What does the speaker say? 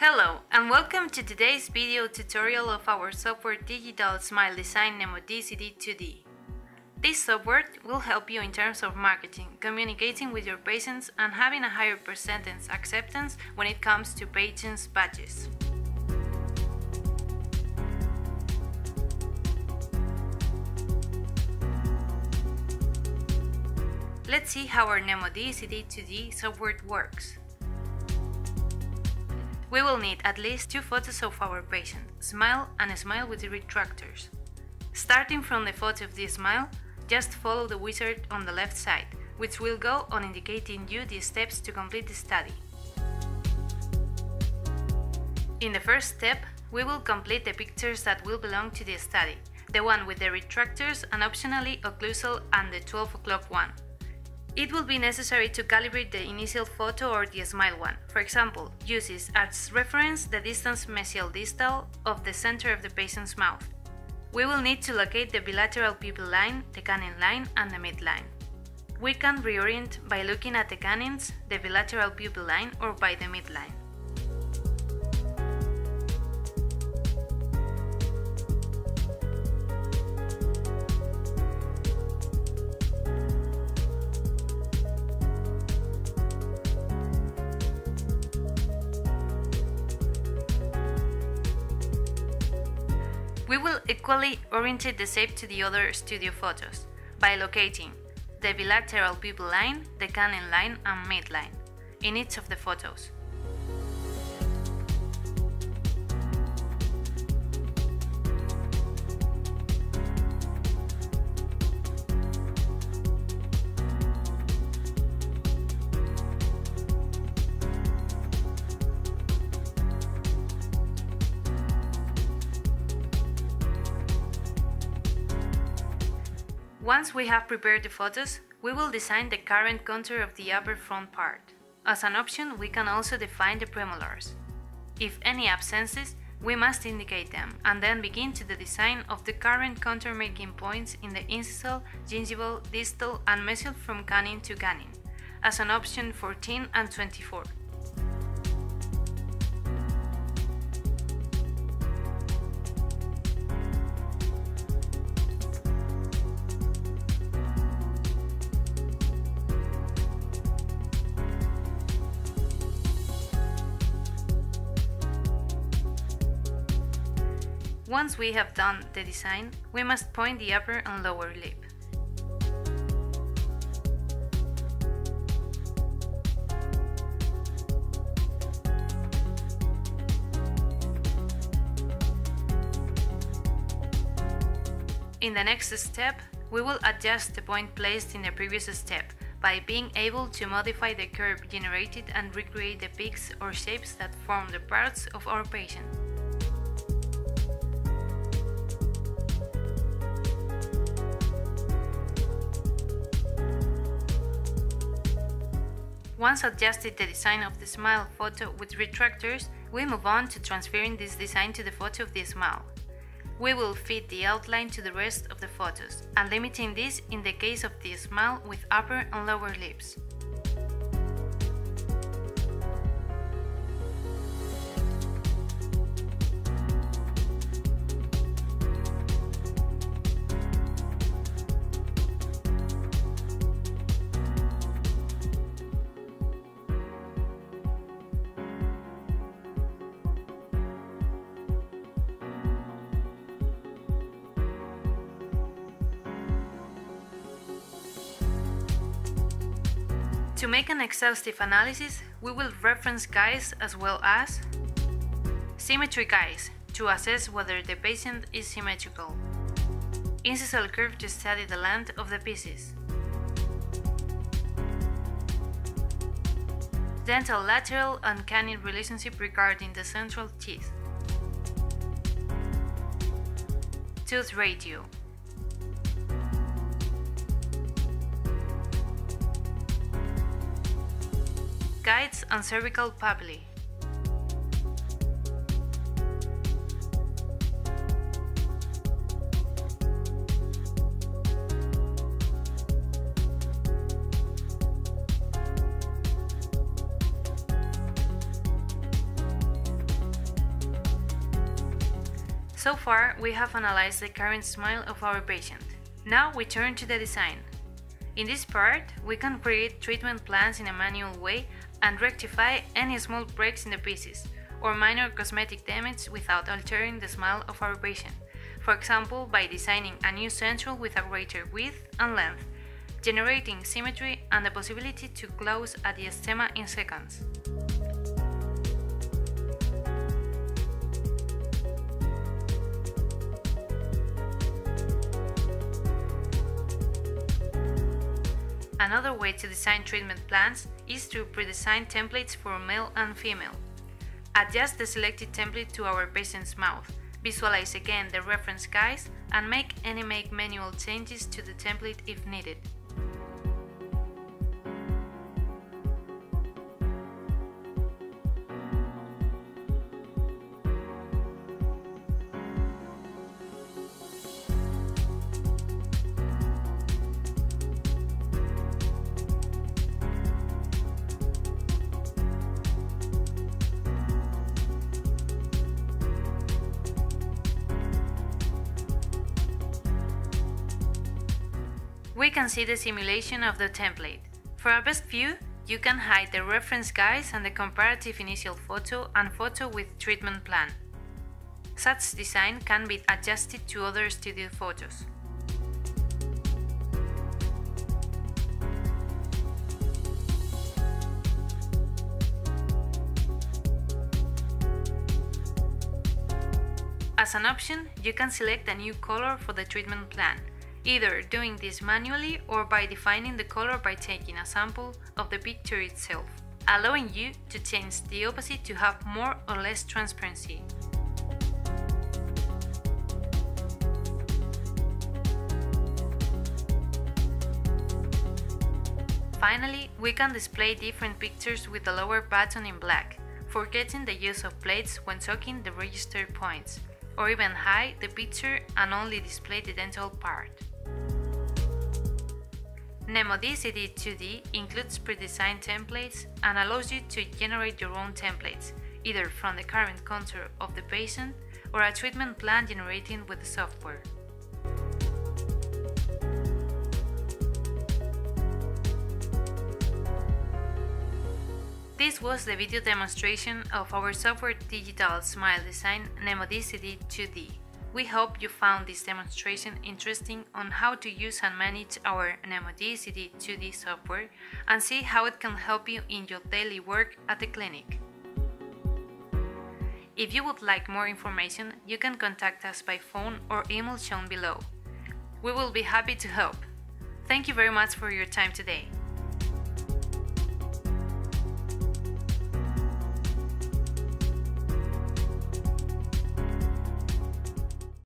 Hello and welcome to today's video tutorial of our software Digital Smile Design Nemo DSD 2D. This software will help you in terms of marketing, communicating with your patients and having a higher percentage acceptance when it comes to patients' badges. Let's see how our Nemo DSD 2D software works. We will need at least two photos of our patient, smile and smile with the retractors. Starting from the photo of the smile, just follow the wizard on the left side, which will go on indicating you the steps to complete the study. In the first step, we will complete the pictures that will belong to the study, the one with the retractors and optionally occlusal and the 12 o'clock one. It will be necessary to calibrate the initial photo or the smile one. For example, uses as reference the distance mesial distal of the center of the patient's mouth. We will need to locate the bilateral pupil line, the canine line, and the midline. We can reorient by looking at the canines, the bilateral pupil line, or by the midline. We will equally orientate the shape to the other studio photos by locating the bilateral pupil line, the canine line and midline in each of the photos. Once we have prepared the photos, we will design the current contour of the upper front part. As an option, we can also define the premolars. If any absences, we must indicate them and then begin to the design of the current contour making points in the incisal, gingival, distal and mesial from canine to canine, as an option 14 and 24. Once we have done the design, we must point the upper and lower lip. In the next step, we will adjust the point placed in the previous step by being able to modify the curve generated and recreate the peaks or shapes that form the parts of our patient. Once adjusted the design of the smile photo with retractors, we move on to transferring this design to the photo of the smile. We will fit the outline to the rest of the photos, and limiting this in the case of the smile with upper and lower lips. To make an exhaustive analysis, we will reference guides as well as symmetry guides to assess whether the patient is symmetrical, incisal curve to study the length of the pieces, dental lateral and canine relationship regarding the central teeth, tooth ratio, guides and cervical papillae. So far, we have analyzed the current smile of our patient. Now we turn to the design. In this part, we can create treatment plans in a manual way and rectify any small breaks in the pieces or minor cosmetic damage without altering the smile of our patient. For example, by designing a new central with a greater width and length, generating symmetry and the possibility to close a diastema in seconds. Another way to design treatment plans is to pre-design templates for male and female. Adjust the selected template to our patient's mouth, visualize again the reference guides, and make any make manual changes to the template if needed. We can see the simulation of the template. For a best view, you can hide the reference guides and the comparative initial photo and photo with treatment plan. Such design can be adjusted to other studio photos. As an option, you can select a new color for the treatment plan either doing this manually or by defining the color by taking a sample of the picture itself, allowing you to change the opacity to have more or less transparency. Finally, we can display different pictures with the lower button in black, forgetting the use of plates when talking the registered points, or even hide the picture and only display the dental part. NemoD 2D includes pre-designed templates and allows you to generate your own templates, either from the current contour of the patient or a treatment plan generating with the software. This was the video demonstration of our software digital smile design NemoD 2D. We hope you found this demonstration interesting on how to use and manage our NemoD 2D software and see how it can help you in your daily work at the clinic. If you would like more information, you can contact us by phone or email shown below. We will be happy to help. Thank you very much for your time today.